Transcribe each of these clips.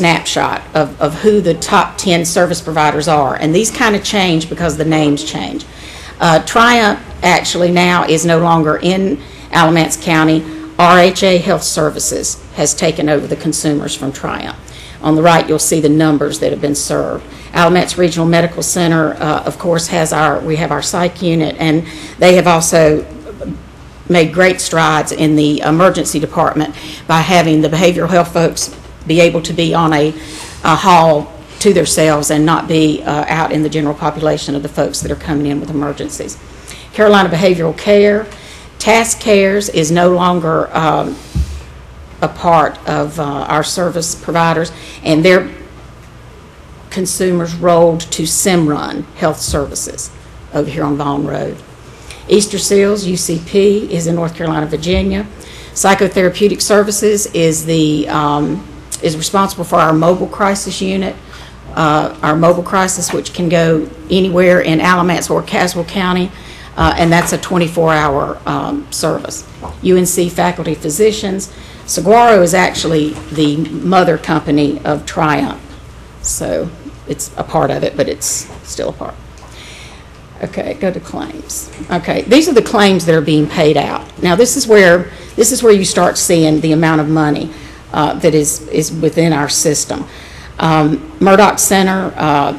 snapshot of, of who the top 10 service providers are. And these kind of change because the names change. Uh, Triumph actually now is no longer in Alamance County. RHA Health Services has taken over the consumers from Triumph. On the right, you'll see the numbers that have been served. Alamance Regional Medical Center, uh, of course, has our, we have our psych unit, and they have also made great strides in the emergency department by having the behavioral health folks be able to be on a, a hall to themselves and not be uh, out in the general population of the folks that are coming in with emergencies. Carolina Behavioral Care, Task Cares is no longer um, a part of uh, our service providers, and their consumers rolled to Simrun Health Services over here on Vaughn Road. Easter Seals, UCP, is in North Carolina, Virginia. Psychotherapeutic Services is the, um, is responsible for our mobile crisis unit, uh, our mobile crisis, which can go anywhere in Alamance or Caswell County, uh, and that's a 24-hour um, service. UNC Faculty Physicians. Saguaro is actually the mother company of Triumph, so it's a part of it, but it's still a part. Okay, go to claims. Okay, these are the claims that are being paid out. Now, this is where, this is where you start seeing the amount of money uh, that is, is within our system. Um, Murdoch Center, uh,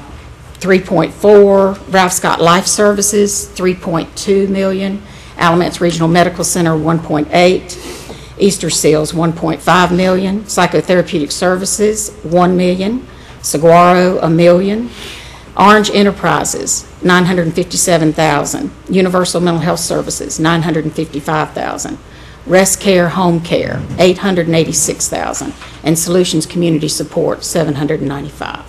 3.4, Ralph Scott Life Services, 3.2 million, Alamance Regional Medical Center, 1.8, Easter Seals, 1.5 million, Psychotherapeutic Services, 1 million, Saguaro, a million, Orange Enterprises, 957,000. Universal Mental Health Services, 955,000. ResCare Home Care, 886,000. And Solutions Community Support, 795.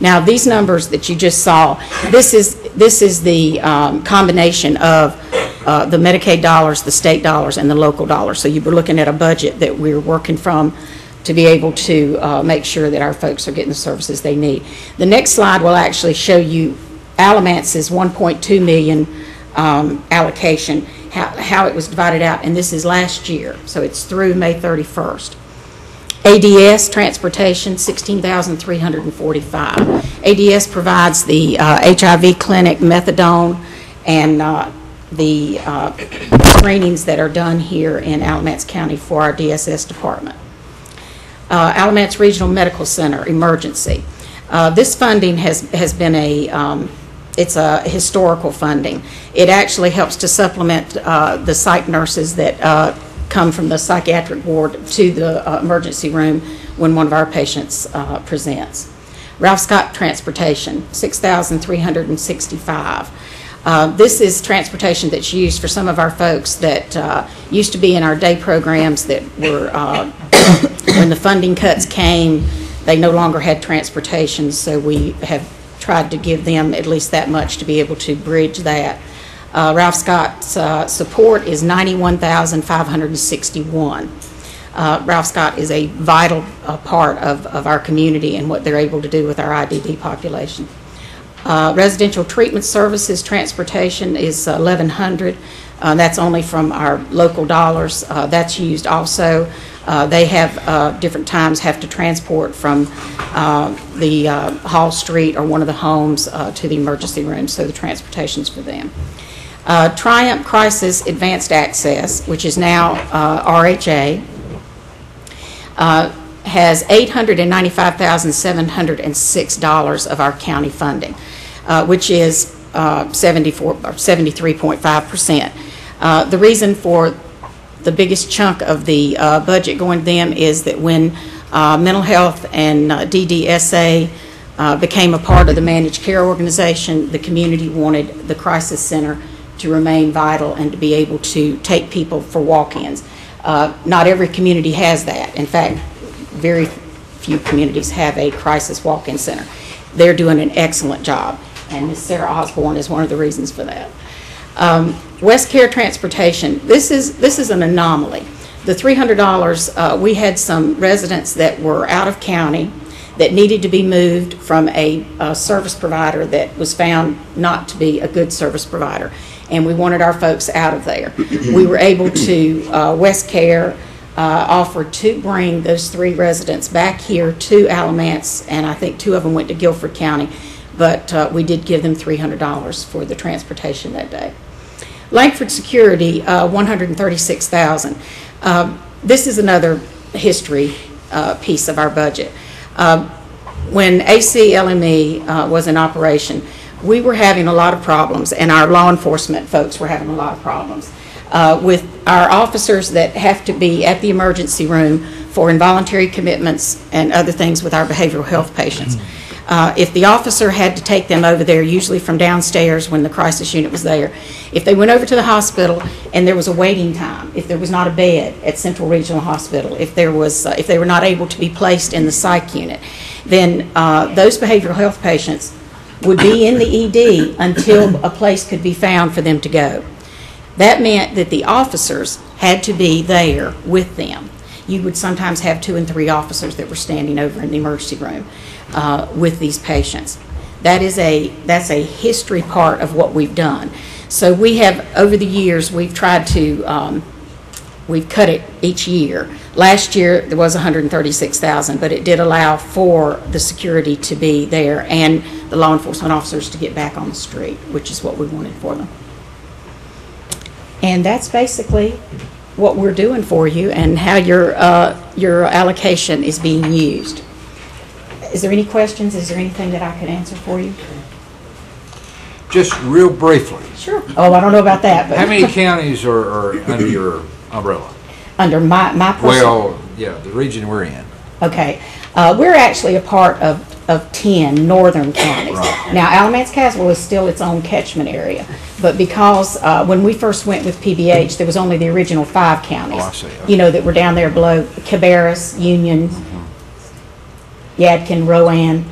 Now, these numbers that you just saw, this is, this is the um, combination of uh, the Medicaid dollars, the state dollars, and the local dollars. So you were looking at a budget that we're working from to be able to uh, make sure that our folks are getting the services they need. The next slide will actually show you Alamance's 1.2 million um, allocation, how, how it was divided out, and this is last year, so it's through May 31st. ADS Transportation, 16,345. ADS provides the uh, HIV clinic, methadone, and uh, the uh, screenings that are done here in Alamance County for our DSS department uh, Alamance Regional Medical Center emergency. Uh, this funding has, has been a, um, it's a historical funding. It actually helps to supplement uh, the psych nurses that uh, come from the psychiatric ward to the uh, emergency room when one of our patients uh, presents. Ralph Scott Transportation, 6,365. Uh, this is transportation that's used for some of our folks that uh, used to be in our day programs that were, when the funding cuts came, they no longer had transportation, so we have tried to give them at least that much to be able to bridge that. Uh, Ralph Scott's uh, support is 91,561. Uh, Ralph Scott is a vital uh, part of, of our community and what they're able to do with our IDD population. Uh, residential treatment services, transportation is 1,100. Uh, that's only from our local dollars. That's used also. Uh, they have uh, different times have to transport from uh, the Hall Street or one of the homes to the emergency room, so the transportation's for them. Triumph Crisis Advanced Access, which is now RHA, has $895,706 of our county funding uh, which is uh, 74 73.5%. Uh, the reason for the biggest chunk of the uh, budget going to them is that when uh, mental health and uh, DDSA became a part of the managed care organization, the community wanted the crisis center to remain vital and to be able to take people for walk-ins. not every community has that. In fact, very few communities have a crisis walk-in center. They're doing an excellent job and Miss Sarah Osborne is one of the reasons for that. Um, West Care Transportation, this is, this is an anomaly. The $300, uh, we had some residents that were out of county that needed to be moved from a, a, service provider that was found not to be a good service provider. And we wanted our folks out of there. we were able to, uh, West Care uh, offered to bring those three residents back here to Alamance, and I think two of them went to Guilford County, but uh, we did give them $300 for the transportation that day. Langford Security, uh, 136,000. Um, This is another history uh, piece of our budget. Um, When ACLME uh, was in operation, we were having a lot of problems, and our law enforcement folks were having a lot of problems uh, with our officers that have to be at the emergency room for involuntary commitments and other things with our behavioral health patients. Uh, If the officer had to take them over there, usually from downstairs when the crisis unit was there, if they went over to the hospital and there was a waiting time, if there was not a bed at Central Regional Hospital, if there was, uh, if they were not able to be placed in the psych unit, then uh, those behavioral health patients would be in the ED until a place could be found for them to go. That meant that the officers had to be there with them. You would sometimes have two and three officers that were standing over in the emergency room uh, with these patients. That is a, that's a history part of what we've done. So we have, over the years, we've tried to, um, we've cut it each year. Last year, there was 136,000, but it did allow for the security to be there and the law enforcement officers to get back on the street, which is what we wanted for them. And that's basically what we're doing for you and how your, uh, your allocation is being used. Is there any questions? Is there anything that I could answer for you? Just real briefly, Sure. Oh, I don't know about that, but. how many counties are, are under your umbrella? Under my, my personal. Well, yeah, the region we're in. Okay. Uh, we're actually a part of, of 10 northern counties. Right. Now, Alamance Caswell is still its own catchment area, but because, uh, when we first went with PBH, there was only the original five counties. Oh, I see. You know, that were down there below Cabarrus, Union, Yadkin, Rowan,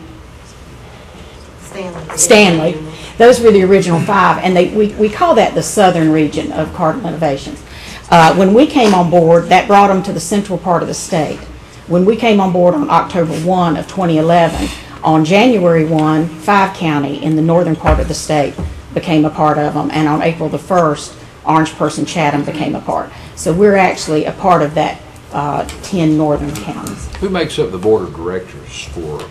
Stanly. Stanly. Those were the original five, and they, we, we call that the southern region of Cardinal Innovations. Uh, when we came on board, that brought them to the central part of the state. When we came on board on October 1 of 2011, on January 1, Five County in the northern part of the state became a part of them, and on April the 1st, Orange Person Chatham became a part. So we're actually a part of that uh, 10 northern counties. Who makes up the board of directors for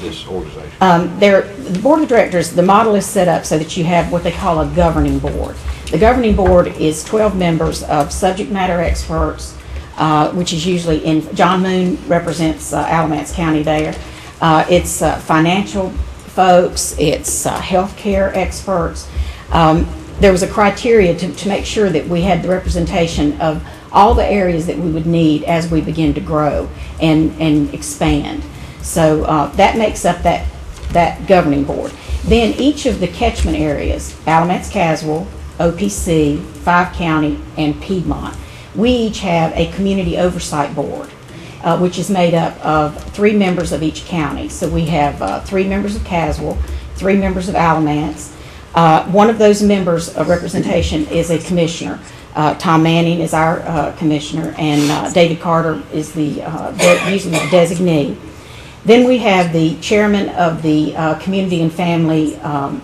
this organization? Um, There, the Board of Directors, the model is set up so that you have what they call a governing board. The governing board is 12 members of subject matter experts, uh, which is usually in, John Moon represents uh, Alamance County there. Uh, It's uh, financial folks, it's uh, healthcare experts. Um, There was a criteria to, to make sure that we had the representation of all the areas that we would need as we begin to grow and, and expand. So uh, that makes up that, that governing board. Then each of the catchment areas, Alamance Caswell, OPC, Five County, and Piedmont, we each have a community oversight board, uh, which is made up of three members of each county. So we have uh, three members of Caswell, three members of Alamance. Uh, One of those members of representation is a commissioner. Uh, Tom Manning is our uh, commissioner, and uh, David Carter is the, uh, de- usually the designee. Then we have the chairman of the uh, Community and Family um,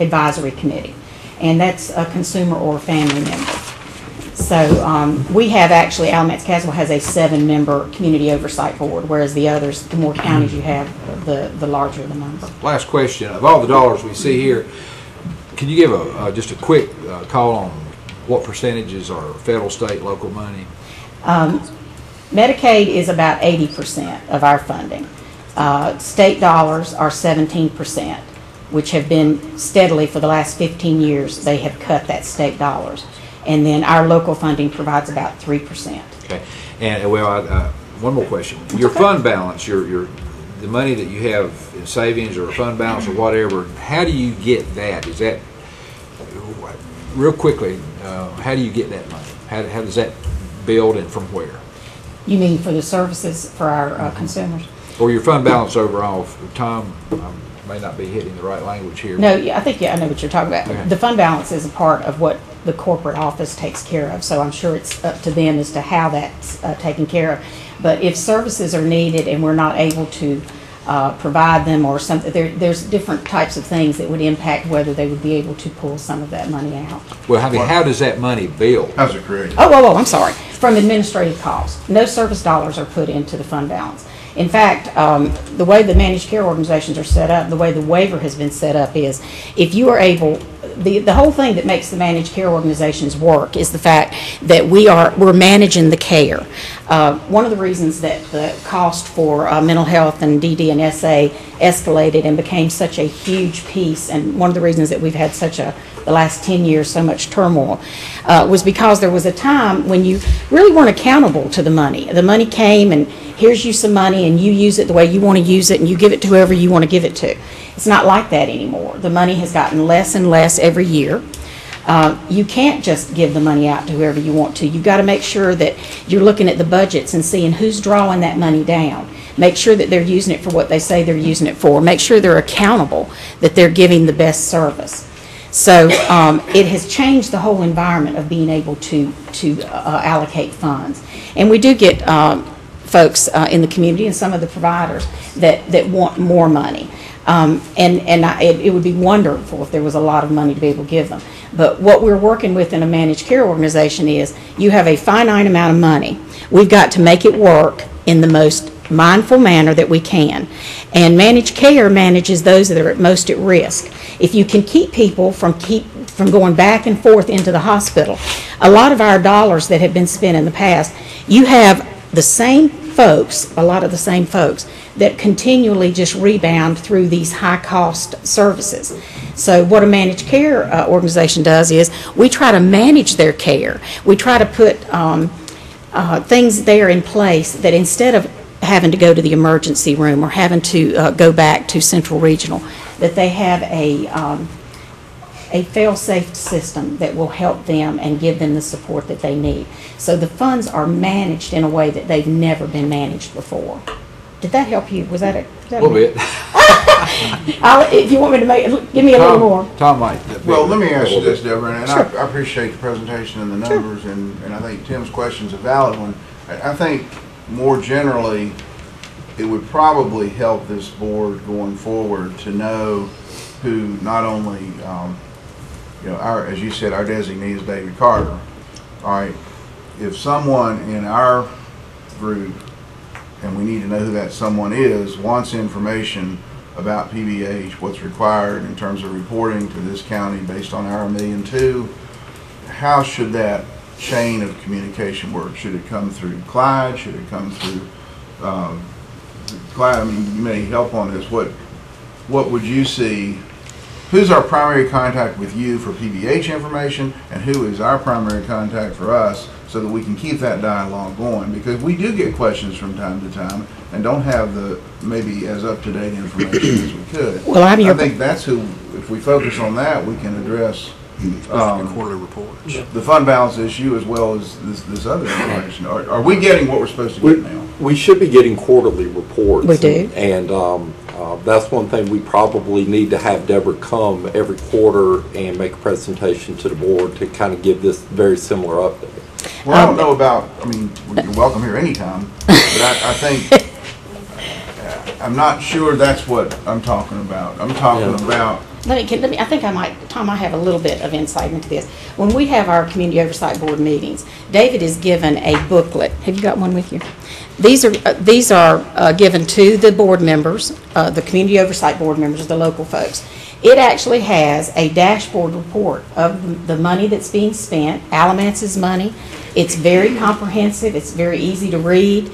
Advisory Committee, and that's a consumer or family member. So um, we have actually, Alamance Caswell has a seven-member community oversight board, whereas the others, the more counties you have, the the larger the number. Last question, of all the dollars we see here, can you give a, uh, just a quick uh, call on what percentages are federal, state, local money? Medicaid is about eighty percent of our funding. Uh, State dollars are seventeen percent, which have been steadily for the last fifteen years, they have cut that state dollars. And then our local funding provides about three percent. Okay, and, well, I- uh, one more question. Your fund balance, your, your, the money that you have in savings or a fund balance or whatever, how do you get that? Is that, real quickly, uh, how do you get that money? How, how does that build and from where? You mean for the services for our uh, consumers? Or your fund balance overall, Tom, I may not be hitting the right language here. No, yeah, I think, yeah, I know what you're talking Okay. about. The fund balance is a part of what the corporate office takes care of, so I'm sure it's up to them as to how that's uh, taken care of. But if services are needed and we're not able to uh, provide them or something, there, there's different types of things that would impact whether they would be able to pull some of that money out. Well, I mean, how does that money build? How's it created? Oh, whoa, whoa, I'm sorry. from administrative costs. No service dollars are put into the fund balance. In fact, um, the way the managed care organizations are set up, the way the waiver has been set up is, if you are able, the, the whole thing that makes the managed care organizations work is the fact that we are, we're managing the care. Uh, One of the reasons that the cost for uh, mental health and DD and SA escalated and became such a huge piece, and one of the reasons that we've had such a, the last 10 years, so much turmoil, uh, was because there was a time when you really weren't accountable to the money. The money came and here's you some money and you use it the way you want to use it and you give it to whoever you want to give it to. It's not like that anymore. The money has gotten less and less every year. Uh, You can't just give the money out to whoever you want to. You've got to make sure that you're looking at the budgets and seeing who's drawing that money down. Make sure that they're using it for what they say they're using it for. Make sure they're accountable, that they're giving the best service. So um, it has changed the whole environment of being able to, to uh, allocate funds. And we do get um, folks uh, in the community and some of the providers that, that want more money. Um, And, and I- it it would be wonderful if there was a lot of money to be able to give them. But what we're working with in a managed care organization is, you have a finite amount of money. We've got to make it work in the most mindful manner that we can. And managed care manages those that are at most at risk. If you can keep people from keep, from going back and forth into the hospital, a lot of our dollars that have been spent in the past, you have the same folks, a lot of the same folks, that continually just rebound through these high-cost services. So what a managed care uh, organization does is, we try to manage their care. We try to put um, uh, things there in place that instead of having to go to the emergency room or having to uh, go back to Central Regional, that they have a, um, a fail-safe system that will help them and give them the support that they need. So the funds are managed in a way that they've never been managed before. Did that help you? Was that a? was that A little bit. I'll, if you want me to make, give me a little more. Tom might. Well, let me ask you this, Deborah. Deborah, and I I appreciate the presentation and the numbers, and, and I think Tim's question is a valid one. I, I think more generally, it would probably help this board going forward to know who not only, um, you know, our, as you said, our designee is David Carter. All right, if someone in our group, and we need to know who that someone is, wants information about PBH, what's required in terms of reporting to this county based on our million two, how should that chain of communication work? Should it come through Clyde? Should it come through, um, Clyde, I mean, you may help on this. What, what would you see? Who's our primary contact with you for PBH information and who is our primary contact for us so that we can keep that dialogue going? Because we do get questions from time to time and don't have the, maybe as up-to-date information as we could. Well, I'm I think that's who, if we focus on that, we can address um, quarterly reports. the fund balance issue as well as this, this other information. Are, are we getting what we're supposed to get We, now? we should be getting quarterly reports. We do. And um, uh, that's one thing we probably need to have Deborah come every quarter and make a presentation to the board to kind of give this very similar update. Well, I Um, don't know about, I mean, you're welcome here anytime, but I, I think, I'm not sure that's what I'm talking about. I'm talking Yeah. about, Let me, let me, I think I might, Tom, I have a little bit of insight into this. When we have our Community Oversight Board meetings, David is given a booklet. Have you got one with you? These are, uh, these are uh, given to the board members, uh, the Community Oversight Board members, the local folks. It actually has a dashboard report of the money that's being spent, Alamance's money. It's very comprehensive, it's very easy to read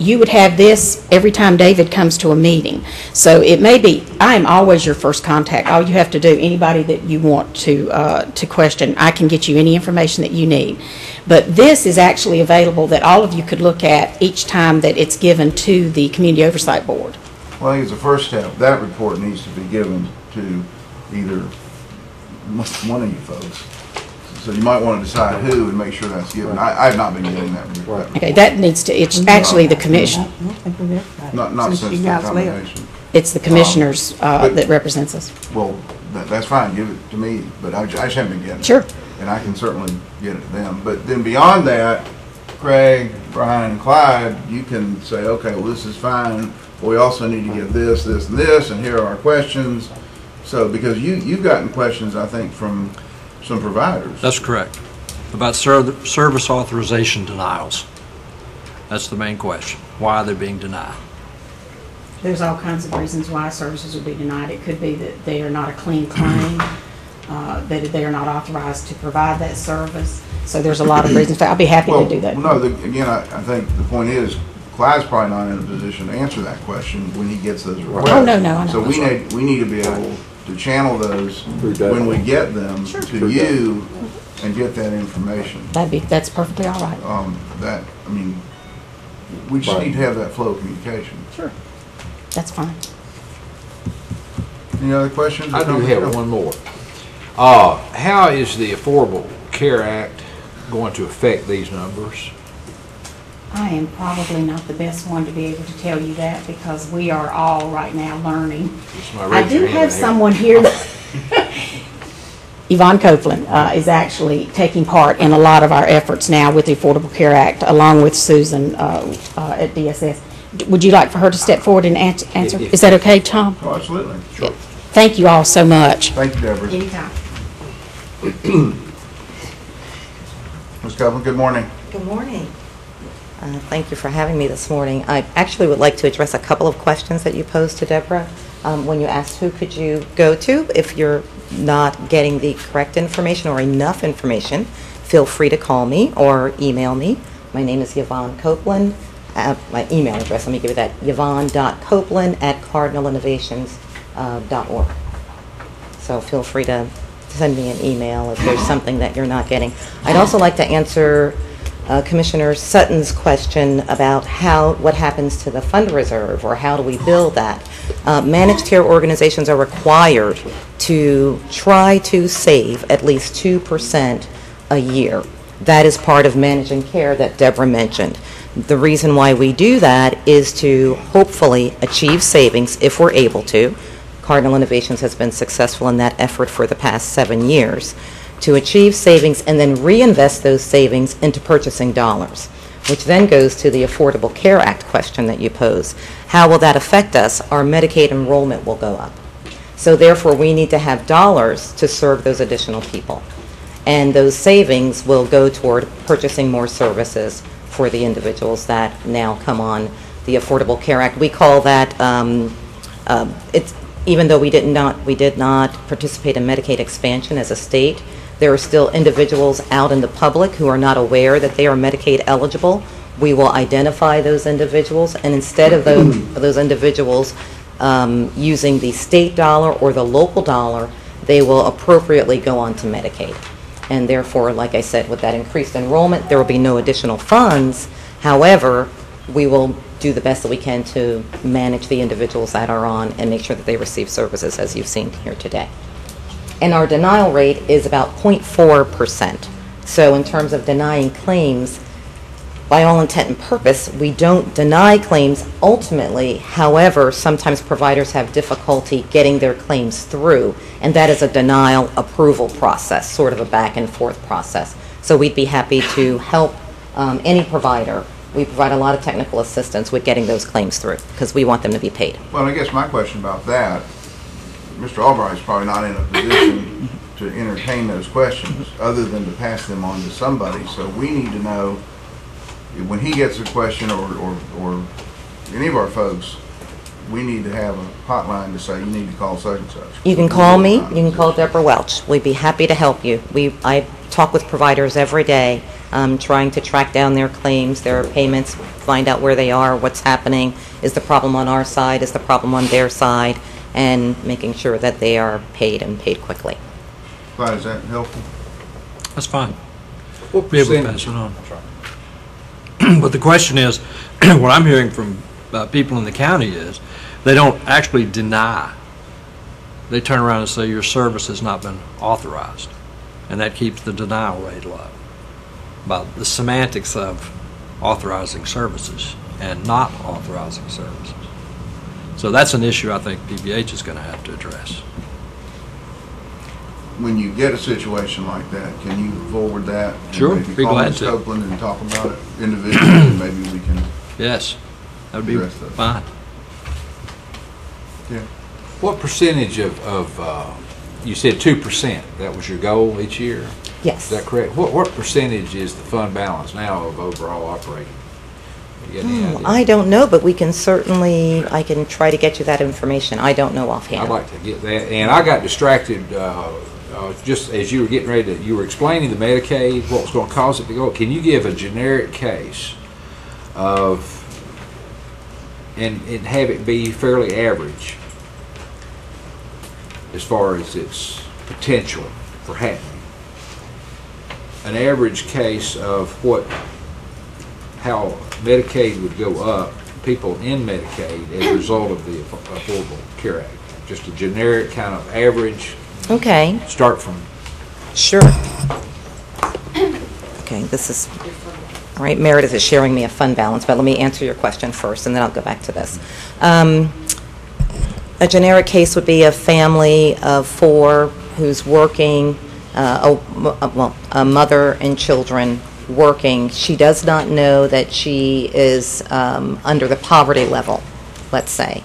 you would have this every time David comes to a meeting. So it may be, I am always your first contact. All you have to do, anybody that you want to, uh, to question, I can get you any information that you need. But this is actually available that all of you could look at each time that it's given to the Community Oversight Board. well, I think it's the first step. That report needs to be given to either one of you folks. So you might want to decide who and make sure that's given. I, I have not been getting that report. Okay, that needs to, it's actually the commission, Not, not Since since you the guys left. combination. it's the commissioners uh, But- that represents us. Well, that, that's fine, give it to me, but I, ju- I just haven't been getting it. Sure. And I can certainly get it to them. But then beyond that, Craig, Brian, and Clyde, you can say, okay, well, this is fine, but we also need to get this, this, and this, and here are our questions. So, because you, you've gotten questions, I think, from some providers. That's correct. about ser- service authorization denials. That's the main question. Why are they being denied? There's all kinds of reasons why services would be denied. It could be that they are not a clean claim, uh, that they are not authorized to provide that service. So there's a lot of reasons. I'll be happy to do that. No, the- again, I, I think the point is, Clyde's probably not in a position to answer that question when he gets those requests. Oh, no, no, I know. So we need, we need to be able to channel those Through Deb. when we get them Sure. to Through you and get that information. That'd be, that's perfectly all right. Um, that, I mean, we just Right. need to have that flow of communication. Sure. That's fine. Any other questions? I do have one more. Uh, how is the Affordable Care Act going to affect these numbers? I am probably not the best one to be able to tell you that because we are all right now learning. I do have someone here, Yvonne Copeland uh, is actually taking part in a lot of our efforts now with the Affordable Care Act, along with Susan uh, uh, at DSS. Would you like for her to step forward and ans- answer? If- Is that okay, Tom? Oh, absolutely. Sure. Thank you all so much. Thank you, Deborah. Anytime. Ms. Copeland, good morning. Good morning. Uh, Thank you for having me this morning. I actually would like to address a couple of questions that you posed to Deborah. Um, When you asked who could you go to if you're not getting the correct information or enough information, feel free to call me or email me. My name is Yvonne Copeland. Uh, My email address, let me give you that, yvonne.copeland@cardinalinnovations.org. So feel free to send me an email if there's something that you're not getting. I'd also like to answer uh, Commissioner Sutton's question about how, what happens to the fund reserve, or how do we build that? Uh, Managed care organizations are required to try to save at least 2% a year. That is part of managing care that Deborah mentioned. The reason why we do that is to hopefully achieve savings if we're able to. Cardinal Innovations has been successful in that effort for the past seven years, to achieve savings and then reinvest those savings into purchasing dollars, which then goes to the Affordable Care Act question that you pose. How will that affect us? Our Medicaid enrollment will go up. So therefore, we need to have dollars to serve those additional people. And those savings will go toward purchasing more services for the individuals that now come on the Affordable Care Act. We call that, um, um, it's, even though we did not, we did not participate in Medicaid expansion as a state, there are still individuals out in the public who are not aware that they are Medicaid eligible. We will identify those individuals, and instead of those, those individuals um, using the state dollar or the local dollar, they will appropriately go on to Medicaid. And therefore, like I said, with that increased enrollment, there will be no additional funds. However, we will do the best that we can to manage the individuals that are on and make sure that they receive services, as you've seen here today. And our denial rate is about 0.4%. So in terms of denying claims, by all intent and purpose, we don't deny claims ultimately. However, sometimes providers have difficulty getting their claims through, and that is a denial approval process, sort of a back and forth process. So we'd be happy to help um, any provider. We provide a lot of technical assistance with getting those claims through, because we want them to be paid. Well, I guess my question about that, Mr. Albright's probably not in a position to entertain those questions, other than to pass them on to somebody. So we need to know, when he gets a question, or, or, or any of our folks, we need to have a hotline to say, you need to call such and such. You can call me, you can call Deborah Welch. We'd be happy to help you. We, I talk with providers every day, um, trying to track down their claims, their payments, find out where they are, what's happening, is the problem on our side, is the problem on their side, and making sure that they are paid and paid quickly. Clyde, is that helpful? That's fine. What Be able to percentage- pass it on. But the question is, what I'm hearing from uh, people in the county is, they don't actually deny. They turn around and say, your service has not been authorized. And that keeps the denial rate low. About the semantics of authorizing services and not authorizing services. So that's an issue I think PBH is going to have to address. When you get a situation like that, can you forward that? and Sure, maybe be call glad Ms. to. Copeland and talk about it individually, and maybe we can, Yes, that would be Address those. fine. yeah. What percentage of, of, uh, you said two percent, that was your goal each year? Yes. Is that correct? What, what percentage is the fund balance now of overall operating? Hmm. I don't know, but we can certainly, I can try to get you that information. I don't know offhand. I'd like to get that, and I got distracted, uh, uh, just as you were getting ready to, you were explaining the Medicaid, what was gonna cause it to go. Can you give a generic case of, and, and have it be fairly average as far as its potential for happening? An average case of what, how Medicaid would go up, people in Medicaid as a result of the Affordable Care Act? Just a generic kind of average, Okay, start from, sure. Okay, this is, all right, Meredith is sharing me a fund balance, but let me answer your question first, and then I'll go back to this. Um, A generic case would be a family of four who's working, uh, a- well, a mother and children working. She does not know that she is um, under the poverty level, let's say.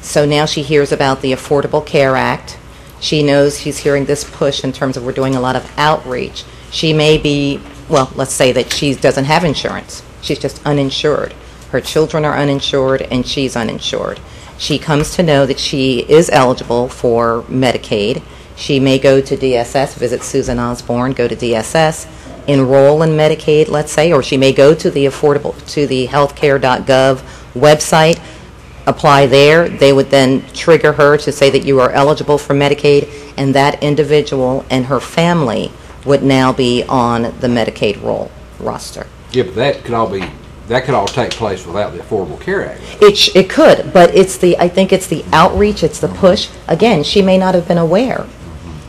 So now she hears about the Affordable Care Act. She knows she's hearing this push in terms of we're doing a lot of outreach. She may be, well, let's say that she doesn't have insurance. She's just uninsured. Her children are uninsured and she's uninsured. She comes to know that she is eligible for Medicaid. She may go to DSS, visit Susan Osborne, go to DSS, enroll in Medicaid, let's say, or she may go to the affordable, to the healthcare.gov website, apply there. They would then trigger her to say that you are eligible for Medicaid, and that individual and her family would now be on the Medicaid roll roster. yeah, but that could all be, that could all take place without the Affordable Care Act. It, sh- it could, but it's the, I think it's the outreach, it's the push. Again, she may not have been aware,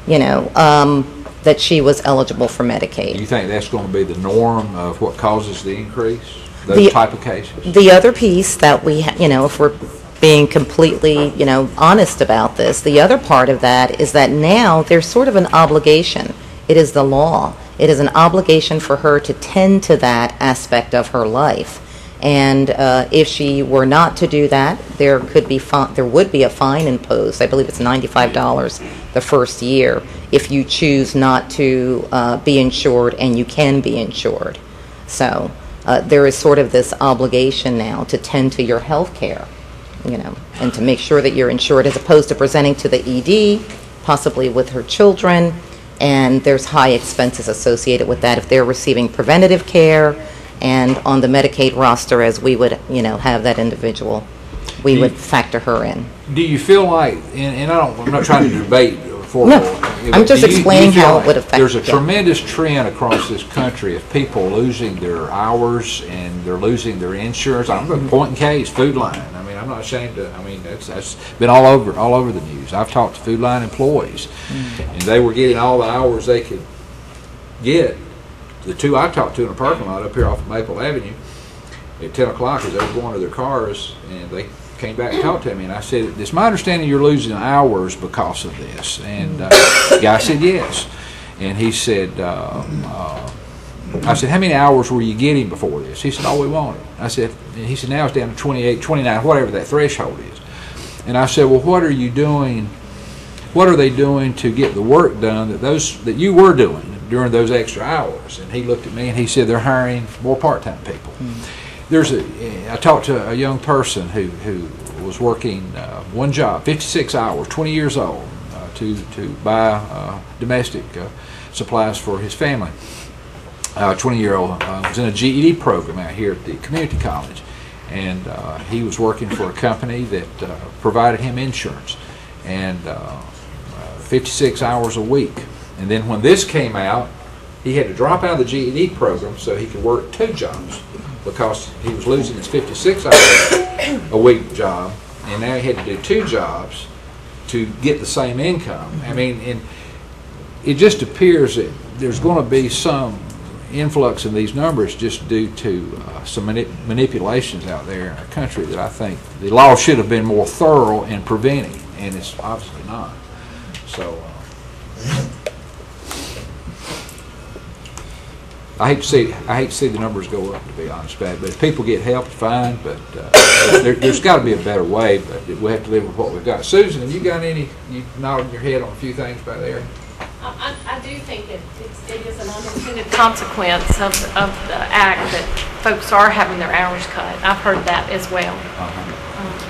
you know, um, that she was eligible for Medicaid. Do you think that's going to be the norm of what causes the increase? The- Those type of cases? The other piece that we, ha- you know, if we're being completely, you know, honest about this, the other part of that is that now there's sort of an obligation. It is the law. It is an obligation for her to tend to that aspect of her life. And uh, if she were not to do that, there could be, there would be a fine imposed. I believe it's $95 the first year if you choose not to uh, be insured and you can be insured. So uh, there is sort of this obligation now to tend to your health care, you know, and to make sure that you're insured as opposed to presenting to the ED, possibly with her children, and there's high expenses associated with that if they're receiving preventative care and on the Medicaid roster as we would, you know, have that individual, we Do would you- factor her in. Do you feel like, and, and I don't, I'm not trying to debate No, I'm just you- do you explaining how it would affect- There's a yeah. tremendous trend across this country of people losing their hours and they're losing their insurance. I'm a point in case, Food Lion. I mean, I'm not ashamed to, I mean, that's, that's been all over, all over the news. I've talked to Food Lion employees Mm. and they were getting all the hours they could get. The two I talked to in a parking lot up here off of Maple Avenue at 10 o'clock as they were going to their cars, and they came back and talked to me, and I said, it's my understanding you're losing hours because of this. And uh, the guy said, yes. And he said, um, uh, I said, how many hours were you getting before this? He said, all we wanted. I said, and he said, now it's down to 28, 29, whatever that threshold is. And I said, well, what are you doing, what are they doing to get the work done that those, that you were doing during those extra hours? And he looked at me and he said, they're hiring more part-time people. There's a, I talked to a young person who, who was working uh, one job, 56 hours, 20 years old, uh, to, to buy uh, domestic uh, supplies for his family. Uh, 20 year old uh, was in a GED program out here at the community college, and he was working for a company that provided him insurance, and uh, uh, 56 hours a week. And then when this came out, he had to drop out of the GED program so he could work two jobs because he was losing his 56 hour a week job, and now he had to do two jobs to get the same income. I mean, and it just appears that there's going to be some influx in these numbers just due to uh, some mani- manipulations out there in our country that I think the law should have been more thorough in preventing, and it's obviously not. So. Uh, I hate to see I hate to see the numbers go up. To be honest, bad. But if people get help, fine. But uh, there, there's got to be a better way. But we have to live with what we've got. Susan, have you got any? You nodding your head on a few things by there. I, I I do think that it's, it is an unintended consequence of, of the act that folks are having their hours cut. I've heard that as well. Um,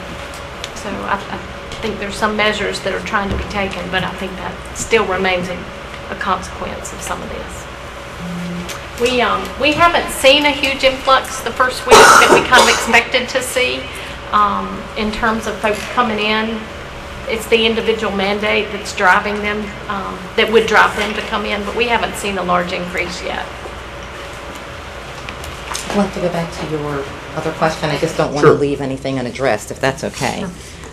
So I, I think there's some measures that are trying to be taken, but I think that still remains a, a consequence of some of this. We, um, we haven't seen a huge influx the first week that we kind of expected to see, um, in terms of folks coming in. It's the individual mandate that's driving them, um, that would drive them to come in, but we haven't seen a large increase yet. I'd like to go back to your other question. I just don't want to Sure. leave anything unaddressed, if that's okay.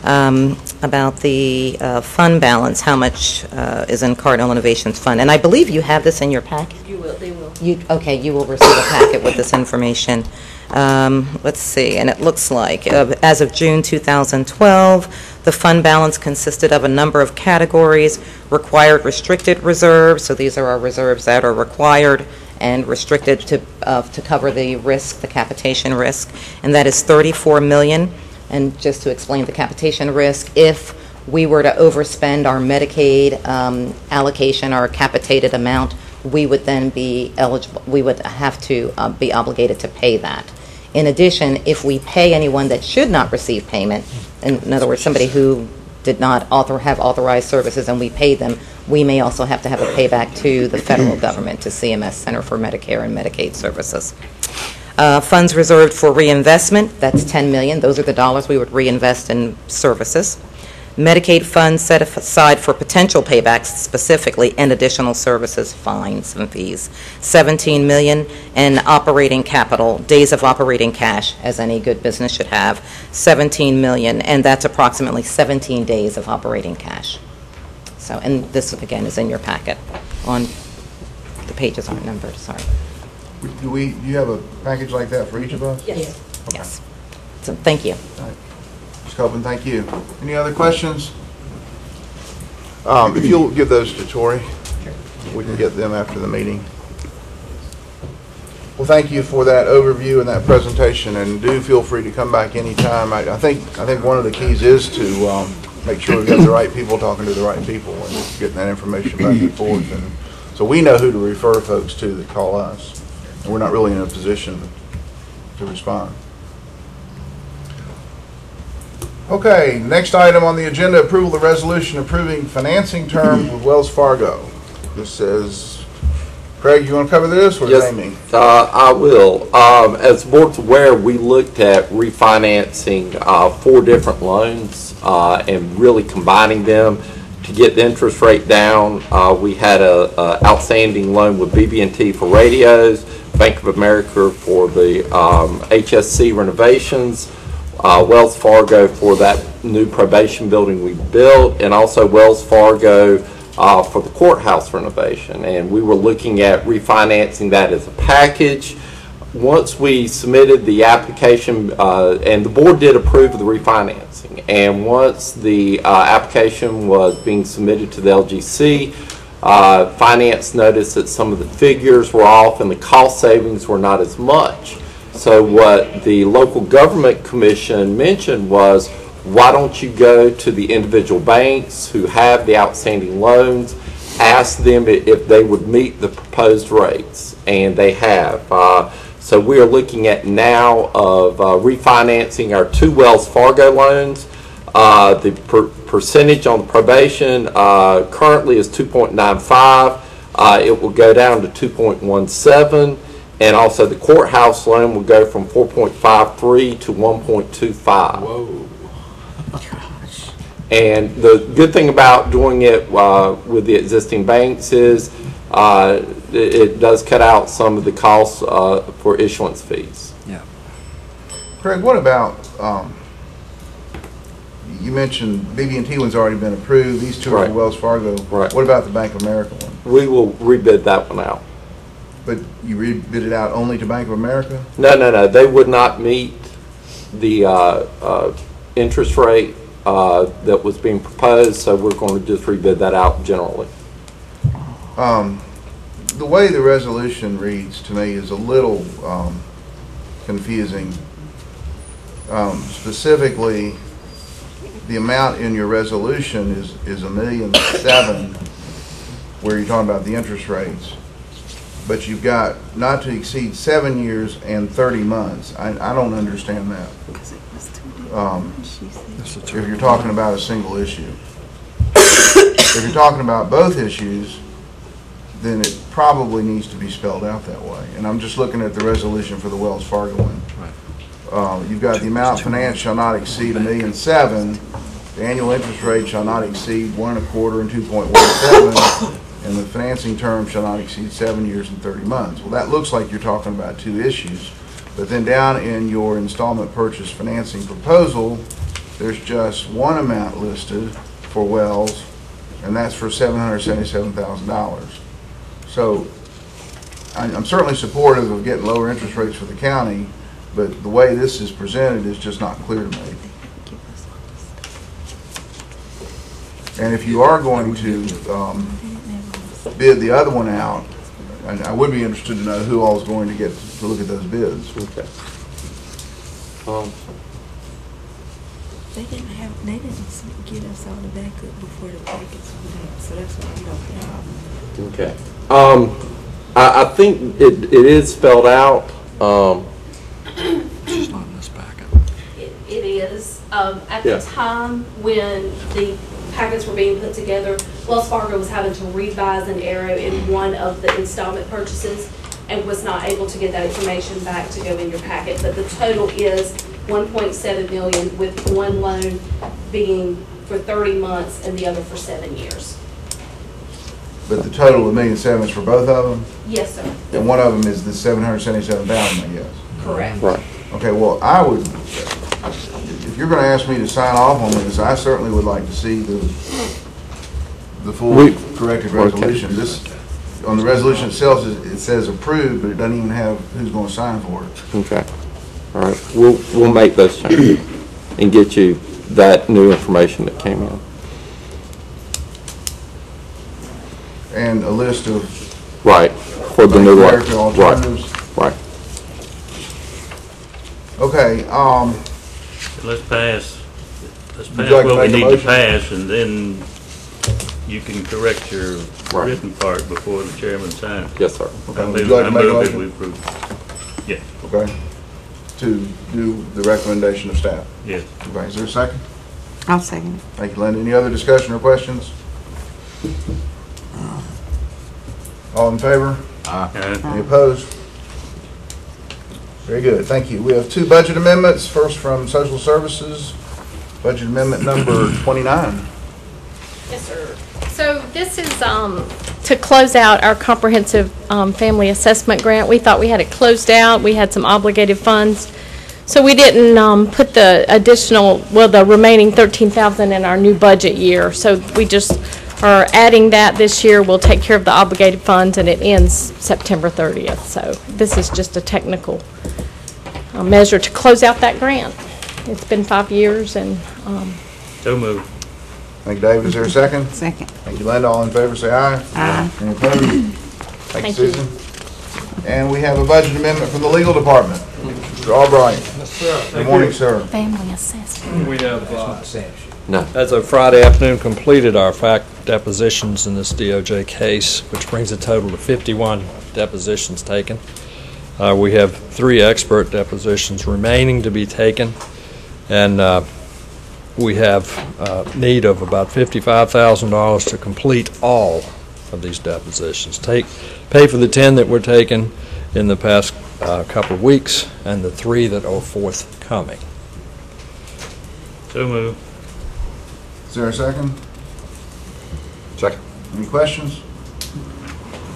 Um, About the uh, fund balance, how much uh, is in Cardinal Innovations Fund? And I believe you have this in your packet? You will, they will. You, okay, you will receive a packet with this information. Um, Let's see, and it looks like, uh, as of June 2012, the fund balance consisted of a number of categories, required restricted reserves, so these are our reserves that are required and restricted to, to cover the risk, the capitation risk, and that is 34 million. And just to explain the capitation risk, if we were to overspend our Medicaid um, allocation, our capitated amount, we would then be eligible, we would have to uh, be obligated to pay that. In addition, if we pay anyone that should not receive payment, in in other words, somebody who did not author, have authorized services and we pay them, we may also have to have a payback to the federal government, to CMS, Center for Medicare and Medicaid Services. Uh, Funds reserved for reinvestment, that's 10 million, those are the dollars we would reinvest in services. Medicaid funds set aside for potential paybacks specifically and additional services, fines and fees, 17 million, and operating capital, days of operating cash, as any good business should have, 17 million, and that's approximately 17 days of operating cash. So, and this, again, is in your packet on, the pages aren't numbered, sorry. Do we, do you have a package like that for each of us? Yes. Yes. So, thank you. Ms. Copeland, thank you. Any other questions? Um, If you'll give those to Tori, we can get them after the meeting. Well, thank you for that overview and that presentation, and do feel free to come back anytime. I I think, I think one of the keys is to um, make sure we've got the right people talking to the right people and getting that information back and forth. And So we know who to refer folks to that call us, and we're not really in a position to respond. Okay, next item on the agenda, approval of resolution approving financing terms with Wells Fargo. This says, Craig, you want to cover this, or Yes, Amy? uh, I will. Um, As the board's aware, we looked at refinancing uh, four different loans uh, and really combining them to get the interest rate down. Uh, We had a a outstanding loan with BB&T for radios, Bank of America for the um, HSC renovations, uh, Wells Fargo for that new probation building we built, and also Wells Fargo uh, for the courthouse renovation. And we were looking at refinancing that as a package. Once we submitted the application, uh, and the board did approve the refinancing, and once the uh, application was being submitted to the LGC, uh, finance noticed that some of the figures were off and the cost savings were not as much. So what the local government commission mentioned was, why don't you go to the individual banks who have the outstanding loans, ask them if they would meet the proposed rates, and they have. Uh, So we are looking at now of uh, refinancing our two Wells Fargo loans. Uh, The per- percentage on the probation uh, currently is 2.95. Uh, It will go down to 2.17. And also the courthouse loan will go from 4.53 to 1.25. Whoa. Gosh. And the good thing about doing it uh, with the existing banks is uh, it it does cut out some of the costs uh, for issuance fees. Yeah. Craig, what about, um, you mentioned BB&T one's already been approved, these two are Right. Wells Fargo. Right. What about the Bank of America one? We will rebid that one out. But you rebid it out only to Bank of America? No, no, no, they would not meet the uh, uh, interest rate uh, that was being proposed, so we're going to just rebid that out generally. Um, The way the resolution reads to me is a little um, confusing. Um, Specifically, the amount in your resolution is, is a million seven. where you're talking about the interest rates, but you've got not to exceed seven years and 30 months. I, I don't understand that. Um, If you're talking about a single issue. If you're talking about both issues, then it probably needs to be spelled out that way. And I'm just looking at the resolution for the Wells Fargo one. Uh, You've got the amount financed shall not exceed a million seven, the annual interest rate shall not exceed one and a quarter and two point one seven, and the financing term shall not exceed seven years and thirty months. Well, that looks like you're talking about two issues, but then down in your installment purchase financing proposal, there's just one amount listed for Wells, and that's for seven hundred seventy-seven thousand dollars. So, I'm certainly supportive of getting lower interest rates for the county, but the way this is presented is just not clear to me. And if you are going to um, bid the other one out, and I would be interested to know who all is going to get to look at those bids. Okay. Um, They didn't have, they didn't s- get us all the backup before the packets went out, so that's why we don't have. Okay. Um, I, I think it, it is spelled out. Um, It's not in this packet. It it is. Um, At the time when the packets were being put together, Wells Fargo was having to revise an arrow in one of the installment purchases and was not able to get that information back to go in your packet. But the total is 1.7 million with one loan being for 30 months and the other for seven years. But the total of million seven is for both of them, Yes, sir. and one of them is the seven hundred seventy-seven thousand, I guess. Correct. right. Okay, well, I would, if you're gonna ask me to sign off on this, I certainly would like to see the, the full We- corrected okay. resolution. This, on the resolution itself, it says approved, but it doesn't even have who's gonna sign for it. Okay. All right. We'll, we'll make those changes and get you that new information that came in. And a list of Right. For the new one. character Right. alternatives. Right. Okay, um, Let's pass, let's Would you pass like to what we make a need to motion? pass, and then you can correct your Right. written part before the chairman signs. Yes, sir. okay, I would move, you like I to make a move that we motion? approve. Yes, Okay. To do the recommendation of staff. yes. Okay, is there a second? I'll second Thank you, Linda. Any other discussion or questions? All in favor? Uh, Any opposed? Very good, thank you. We have two budget amendments, first from Social Services, budget amendment number 29. Yes, sir. So this is um, to close out our comprehensive um, family assessment grant. We thought we had it closed out. We had some obligated funds. So we didn't um, put the additional, well, the remaining 13,000 in our new budget year. So we just are adding that this year. We'll take care of the obligated funds, and it ends September 30th. So this is just a technical uh, measure to close out that grant. It's been five years, and um, So move. Thank you, Dave. Is there a second? Second. Thank you, Linda. All in favor, say aye. Aye. Any opposed? Thank you, Thank you. Susan. And we have a budget amendment from the legal department. Mr. Albright. Good morning, sir. family assessment. We have, uh, No. as of Friday afternoon, completed our fact depositions in this DOJ case, which brings a total of 51 depositions taken. Uh, We have three expert depositions remaining to be taken, and uh, we have uh, need of about $55,000 to complete all of these depositions. Take, pay for the 10 that were taken in the past uh, couple of weeks, and the three that are forthcoming. So move. Is there a second? Second. Any questions?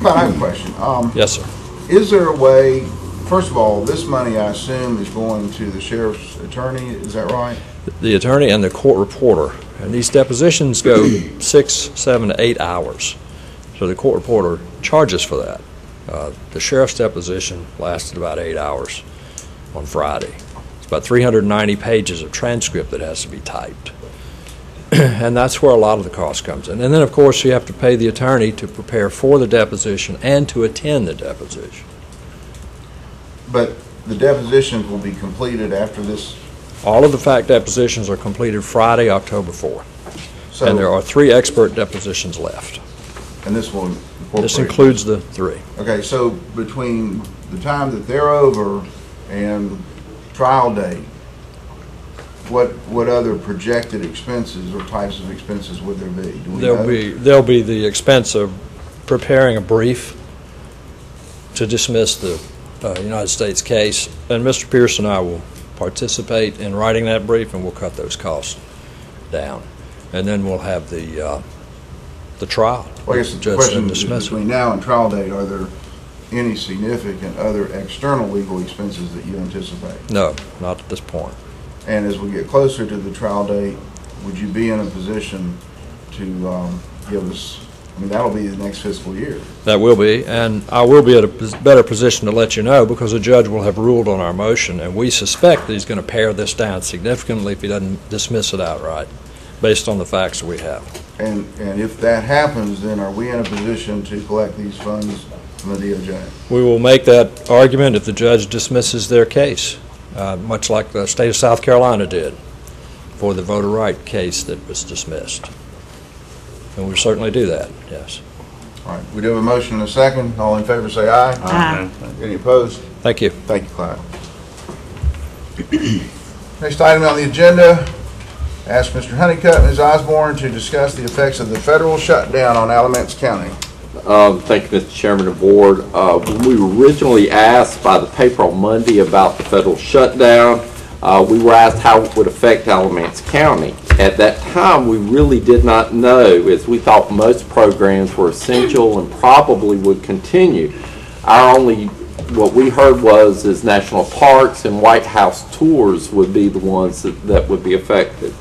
Well, I have a question. Um, Yes, sir. Is there a way, first of all, this money, I assume, is going to the sheriff's attorney, is that right? the attorney and the court reporter. And these depositions go six, seven, to eight hours. So the court reporter charges for that. Uh, The sheriff's deposition lasted about eight hours on Friday. It's about 390 pages of transcript that has to be typed. And that's where a lot of the cost comes in. And then, of course, you have to pay the attorney to prepare for the deposition and to attend the deposition. But the depositions will be completed after this, All of the fact depositions are completed Friday, October 4th. And there are three expert depositions left. And this will This includes the three. Okay, so between the time that they're over and trial date, what, what other projected expenses or types of expenses would there be? Do we There'll know? be, there'll be the expense of preparing a brief to dismiss the uh, United States case, and Mr. Pierce and I will participate in writing that brief, and we'll cut those costs down. And then we'll have the, uh, the trial. Well, I guess the Judge question is dismiss it. between now and trial date, are there any significant other external legal expenses that you anticipate? No, not at this point. And as we get closer to the trial date, would you be in a position to um, give us, I mean, that'll be the next fiscal year. That will be, and I will be at a pos- better position to let you know because the judge will have ruled on our motion, and we suspect that he's going to pare this down significantly if he doesn't dismiss it outright, based on the facts that we have. And, and if that happens, then are we in a position to collect these funds from the DOJ? We will make that argument if the judge dismisses their case, uh, much like the state of South Carolina did for the voter right case that was dismissed. And we'll certainly do that, yes. All right, we do have a motion and a second. All in favor, say aye. Aye. Any opposed? Thank you. Thank you, Clyde. Next item on the agenda, ask Mr. Honeycutt and Ms. Osborne to discuss the effects of the federal shutdown on Alamance County. Um, Thank you, Mr. Chairman and Board. Uh, When we were originally asked by the paper on Monday about the federal shutdown, uh, we were asked how it would affect Alamance County. At that time, we really did not know, as we thought most programs were essential and probably would continue. Our only, what we heard was, is national parks and White House tours would be the ones that that would be affected.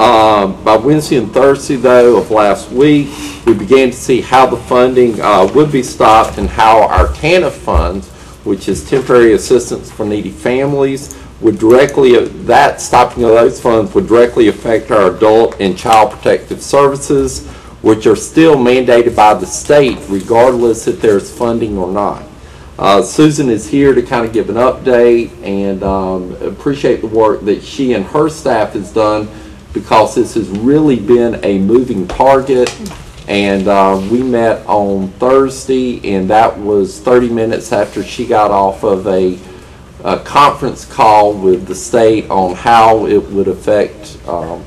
Um, By Wednesday and Thursday, though, of last week, we began to see how the funding uh, would be stopped and how our TANF funds, which is Temporary Assistance for Needy Families, would directly, that stopping of those funds would directly affect our adult and child protective services, which are still mandated by the state regardless if there's funding or not. Uh, Susan is here to kind of give an update and um, appreciate the work that she and her staff has done because this has really been a moving target. And uh, we met on Thursday, and that was 30 minutes after she got off of a, a conference call with the state on how it would affect um,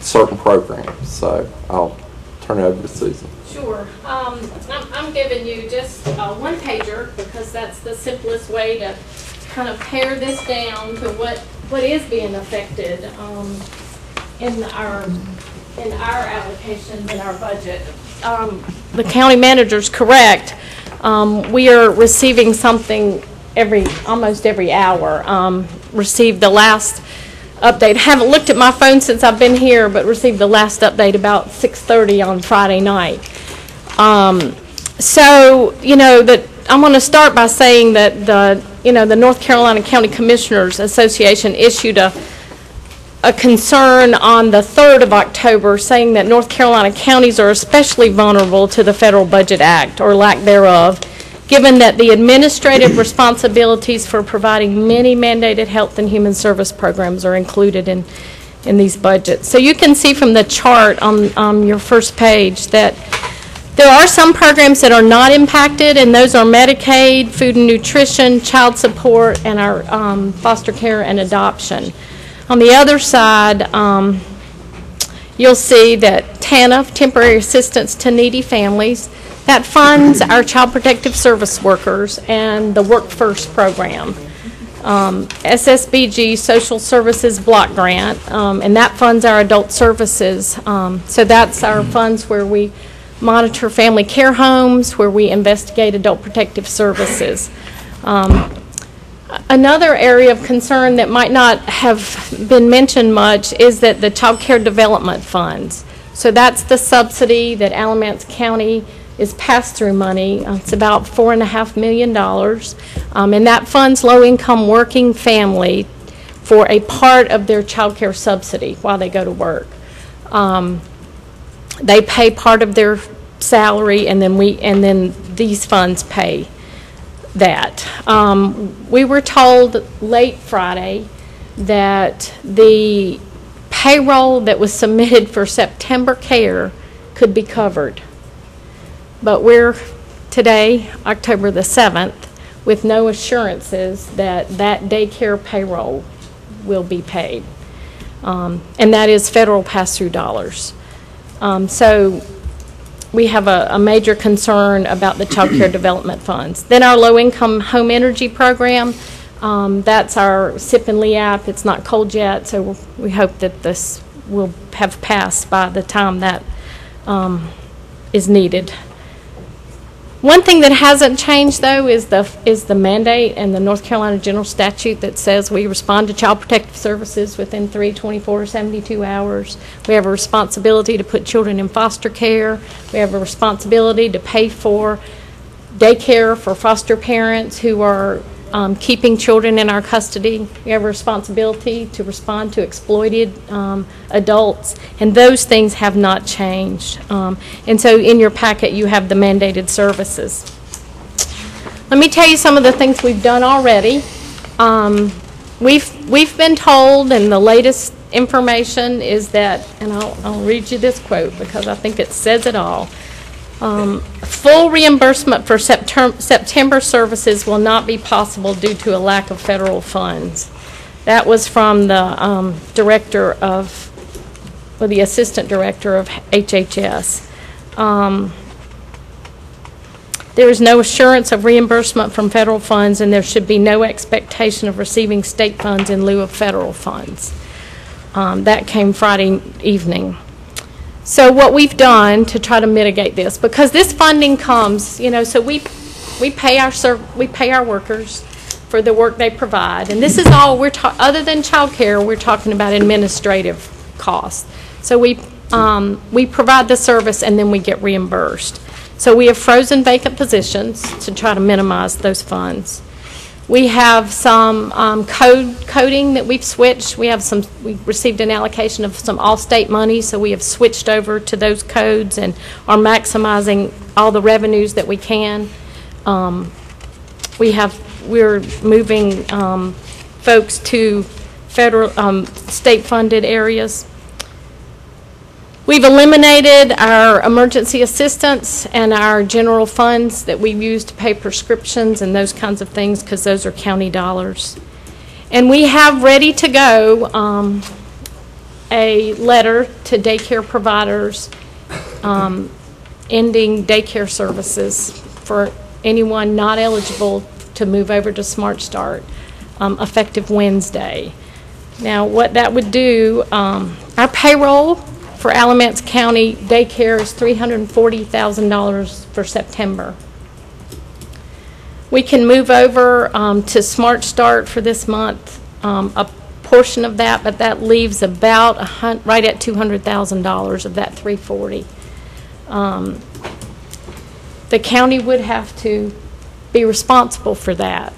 certain programs. So I'll turn it over to Susan. Sure. Um, I'm, I'm giving you just a one pager because that's the simplest way to kind of pare this down to what, what is being affected, um, in our, in our in our budget. Um, the county manager's correct. Um, we are receiving something every, almost every hour. Um, received the last update. Haven't looked at my phone since I've been here, but received the last update about 6:30 on Friday night. Um, So, you know, that, I'm going to start by saying that the, you know, the North Carolina County Commissioners Association issued a, a concern on the 3rd of October, saying that North Carolina counties are especially vulnerable to the Federal Budget Act, or lack thereof, given that the administrative responsibilities for providing many mandated health and human service programs are included in, in these budgets. So you can see from the chart on, on your first page that there are some programs that are not impacted, and those are Medicaid, food and nutrition, child support, and our um, foster care and adoption. On the other side, um, you'll see that TANF, Temporary Assistance to Needy Families, that funds our Child Protective Service workers and the Work First program. Um, SSBG Social Services Block Grant, um, and that funds our adult services. Um, So that's our funds where we monitor family care homes, where we investigate adult protective services. Um, Another area of concern that might not have been mentioned much is that the child care development funds. So that's the subsidy that Alamance County is pass-through money. It's about four and a half million dollars. Um, And that funds low-income working family for a part of their child care subsidy while they go to work. Um, They pay part of their salary, and then we, and then these funds pay that. Um, We were told late Friday that the payroll that was submitted for September care could be covered. but we're today, October the 7th, with no assurances that that daycare payroll will be paid. Um, And that is federal pass-through dollars. Um, So we have a, a major concern about the child care development funds. Then our low-income home energy program, um, that's our SIP and LEAP. It's not cold yet, so we hope that this will have passed by the time that um, is needed. One thing that hasn't changed, though, is the, is the mandate and the North Carolina General Statute that says we respond to child protective services within three, 24, 72 hours. We have a responsibility to put children in foster care. We have a responsibility to pay for daycare for foster parents who are um, keeping children in our custody. We have a responsibility to respond to exploited um, adults, and those things have not changed. Um, And so in your packet, you have the mandated services. Let me tell you some of the things we've done already. Um, We've, we've been told, and the latest information is that, and I'll, I'll read you this quote because I think it says it all. Um, Full reimbursement for Septem- September services will not be possible due to a lack of federal funds. That was from the um, director of, or the assistant director of HHS. Um, There is no assurance of reimbursement from federal funds, and there should be no expectation of receiving state funds in lieu of federal funds. Um, That came Friday evening. So what we've done to try to mitigate this, because this funding comes, you know, so we, we pay our, ser- we pay our workers for the work they provide, and this is all, we're, other than childcare, we're talking about administrative costs. So we, um, we provide the service and then we get reimbursed. So we have frozen vacant positions to try to minimize those funds. We have some um, code, coding that we've switched. We have some, we received an allocation of some all-state money, so we have switched over to those codes and are maximizing all the revenues that we can. Um, We have, we're moving um, folks to federal, um, state-funded areas. We've eliminated our emergency assistance and our general funds that we use to pay prescriptions and those kinds of things, because those are county dollars. And we have ready to go um, a letter to daycare providers um, ending daycare services for anyone not eligible to move over to Smart Start, um, effective Wednesday. Now, what that would do, um, our payroll for Alamance County daycare is $340,000 for September. We can move over um, to Smart Start for this month, um, a portion of that, but that leaves about right at $200,000 of that 340. Um, The county would have to be responsible for that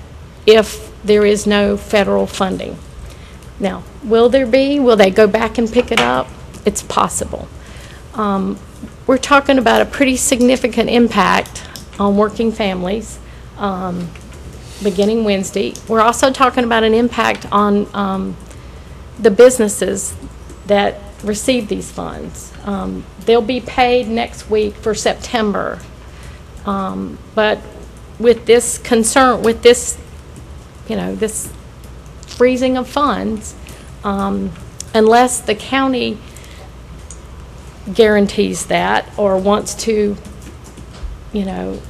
if there is no federal funding. Now, will there be? Will they go back and pick it up? It's possible. Um, We're talking about a pretty significant impact on working families, um, beginning Wednesday. We're also talking about an impact on um, the businesses that receive these funds. Um, They'll be paid next week for September. Um, But with this concern, with this, you know, this freezing of funds, um, unless the county guarantees that or wants to, you know,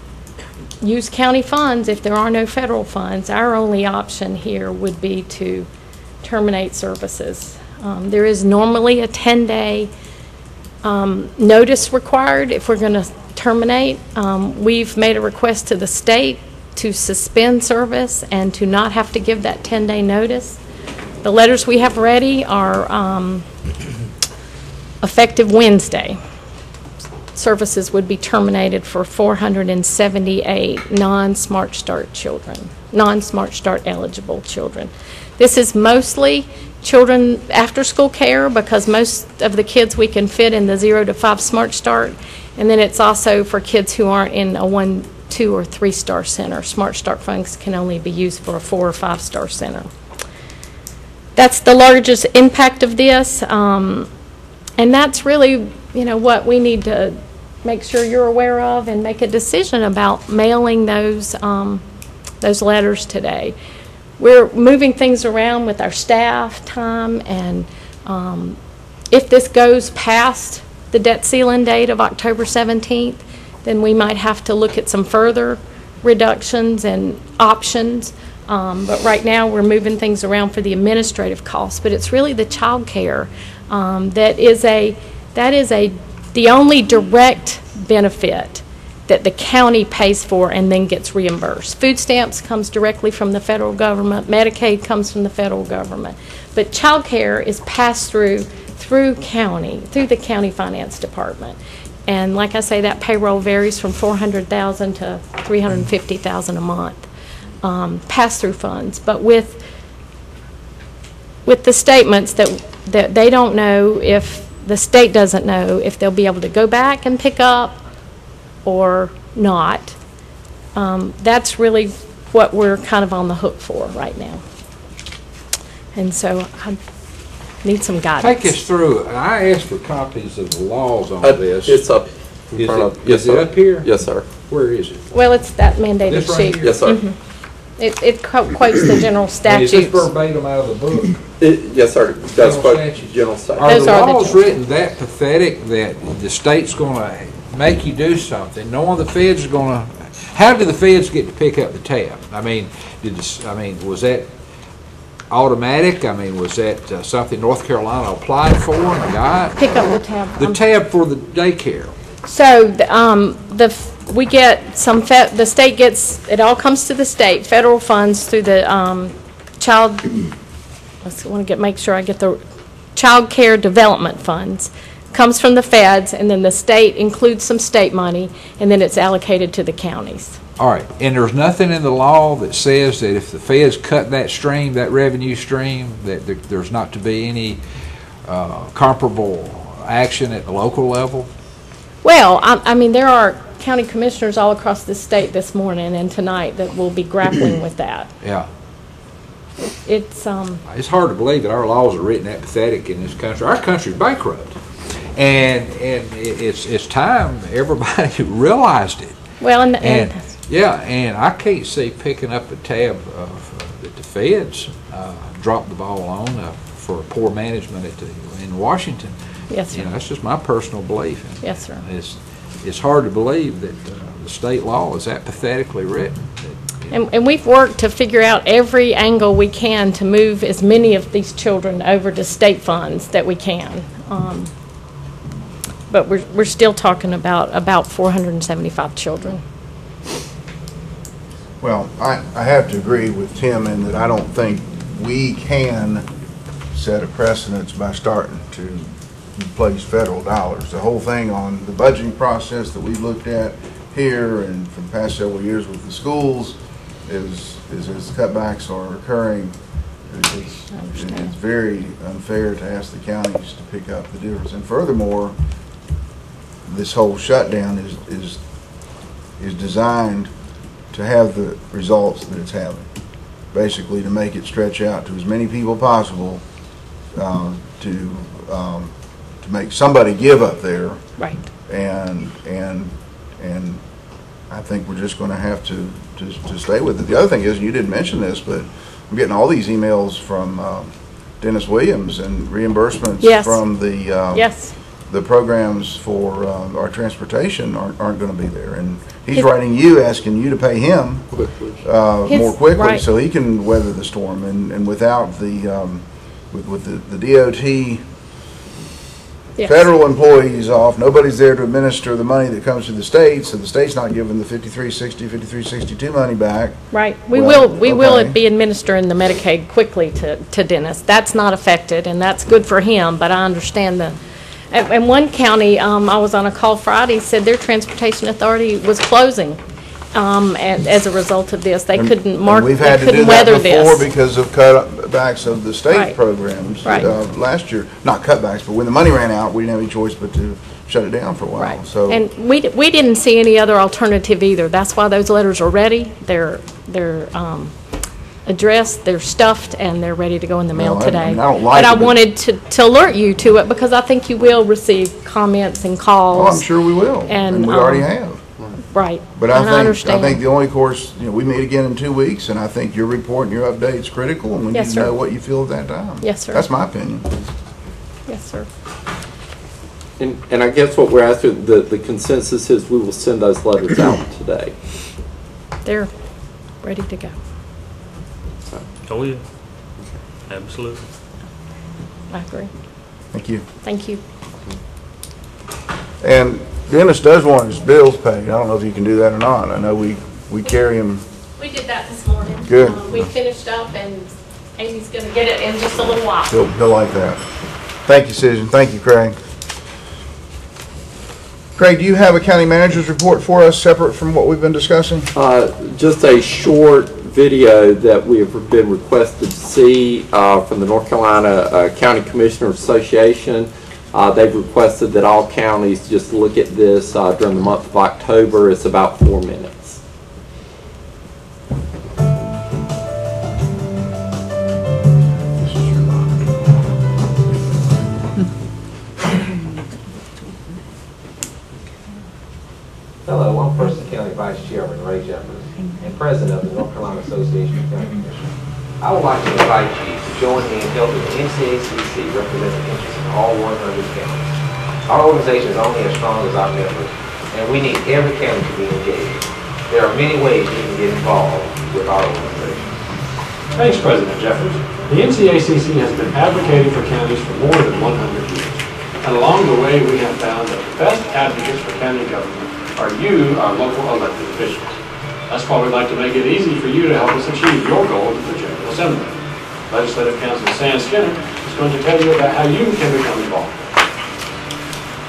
use county funds if there are no federal funds, our only option here would be to terminate services. Um, There is normally a 10-day um, notice required if we're going to terminate. Um, We've made a request to the state to suspend service and to not have to give that 10-day notice. The letters we have ready are um, effective Wednesday. Services would be terminated for 478 non-Smart Start children, non-Smart Start eligible children. This is mostly children after-school care because most of the kids we can fit in the zero to five Smart Start. And then it's also for kids who aren't in a one, two, or three-star center. Smart Start funds can only be used for a four or five-star center. That's the largest impact of this. um, And that's really, you know, what we need to make sure you're aware of and make a decision about mailing those, um, those letters today. We're moving things around with our staff time, and um, if this goes past the debt ceiling date of October 17th, then we might have to look at some further reductions and options. Um, But right now, we're moving things around for the administrative costs, but it's really the child care um, that is a, that is a, the only direct benefit that the county pays for and then gets reimbursed. Food stamps comes directly from the federal government, Medicaid comes from the federal government. But child care is passed through, through county, through the county finance department. And like I say, that payroll varies from 400,000 to 350,000 a month, um, pass-through funds. But with, with the statements that, that they don't know if, the state doesn't know if they'll be able to go back and pick up or not. Um, That's really what we're kind of on the hook for right now. And so I need some guidance. Take us through, it. I asked for copies of the laws on Uh, this. It's up in Is front it- of, yes, is it sir. up here? Yes, sir. Where is it? Well, it's that mandated This right sheet. here? Yes, sir. It it co- quotes the general And Is this statutes. verbatim out of the book? It- Yes, sir. That's General what, statutes. general statute. Are Those the are the laws general- written that pathetic that the state's gonna make you do something, knowing the feds are gonna, how did the feds get to pick up the tab? I mean, did this, I mean, was that automatic? I mean, was that uh, something North Carolina applied for and got? Pick up the tab. The tab for the daycare. So, the, um, the, f- we get some, the state gets, it all comes to the state, federal funds through the, um, child, let's, want to get, make sure I get the, child care development funds. Comes from the feds, and then the state includes some state money, and then it's allocated to the counties. All right, and there's nothing in the law that says that if the feds cut that stream, that revenue stream, that there- there's not to be any uh, comparable action at the local level? Well, I, I mean, there are county commissioners all across the state this morning and tonight that will be grappling with that. Yeah. It's, um, It's hard to believe that our laws are written that pathetic in this country. Our country's bankrupt. And, and it- it's, it's time everybody realized it. well, and, And, and, yeah, and I can't see picking up a tab of, uh, that the feds uh, dropped the ball on uh, for poor management at the, in Washington. yes, You know, sir. that's just my personal belief. Yes, sir. It's, it's hard to believe that uh, the state law is that pathetically written. And, and we've worked to figure out every angle we can to move as many of these children over to state funds that we can. Um, But we're, we're still talking about, about 475 children. Well, I, I have to agree with Tim in that I don't think we can set a precedence by starting to place federal dollars. The whole thing on the budgeting process that we've looked at here and for the past several years with the schools is, is as cutbacks are occurring, it's, it's very unfair to ask the counties to pick up the difference. And furthermore, this whole shutdown is, is, is designed to have the results that it's having. Basically, to make it stretch out to as many people possible, um, to, um, to make somebody give up there. Right. And, and, and I think we're just gonna have to, to, to stay with it. The other thing is, and you didn't mention this, but I'm getting all these emails from, um, Dennis Williams and reimbursements Yes. from the, um, Yes. the programs for um, our transportation aren't, aren't going to be there. And he's His- writing you, asking you to pay him uh, His- more quickly right. so he can weather the storm. And, and without the, um, with, with the, the DOT Yes. federal employees off, nobody's there to administer the money that comes to the state, so the state's not giving the 5360, 5362 money back. Right. We Well, will, we will okay. be administering the Medicaid quickly to, to Dennis. That's not affected, and that's good for him, but I understand the, and, and one county, um, I was on a call Friday, said their transportation authority was closing, um, and as a result of this. They And- couldn't and mark, We've they had to do couldn't that weather before this. because of cutbacks of the state Right. programs. Right. uh, Last year, not cutbacks, but when the money ran out, we didn't have any choice but to shut it down for a while. Right. So, And we, d- we didn't see any other alternative either. That's why those letters are ready. They're, they're, um, addressed, they're stuffed, and they're ready to go in the mail No, I- I today. mean, I don't like But I it, but- wanted to, to alert you to it, because I think you will receive comments and Oh, calls. I'm sure we will, And, and we already um, have. Right. But And I think, I understand. think the only course, you know, we meet again in two weeks, and I think your report and your update's critical, and we need Yes, to sir. know what you feel at that time. Yes, sir. That's my opinion. Yes, sir. And, and I guess what we're asking, the, the consensus is we will send those letters out today. They're ready to go. Oh, yeah. Absolutely. I agree. Thank you. Thank you. And Dennis does want his bills paid. I don't know if you can do that or not. I know we, we carry him. We did that this morning. Good. Um, We finished up, and Amy's gonna get it in just a little while. He'll, he'll like that. Thank you, Susan. Thank you, Craig. Craig, do you have a county manager's report for us, separate from what we've been discussing? Uh, Just a short video that we have been requested to see uh, from the North Carolina uh, County Commissioners Association. Uh, They've requested that all counties just look at this uh, during the month of October. It's about four minutes. Hello, I'm Person County Vice Chairman Ray Jeffers and President of the North Carolina Association of County Commissioners. I would like to invite you in helping the NCACC represent the interests of all 100 counties. Our organization is only as strong as our members, and we need every county to be engaged. There are many ways you can get involved with our organization. Thanks, President Jeffers. The NCACC has been advocating for counties for more than 100 years. And along the way, we have found that the best advocates for county government are you, our local elected officials. That's why we'd like to make it easy for you to help us achieve your goals at the General Assembly. Legislative Council Sam Skinner is going to tell you about how you can become involved.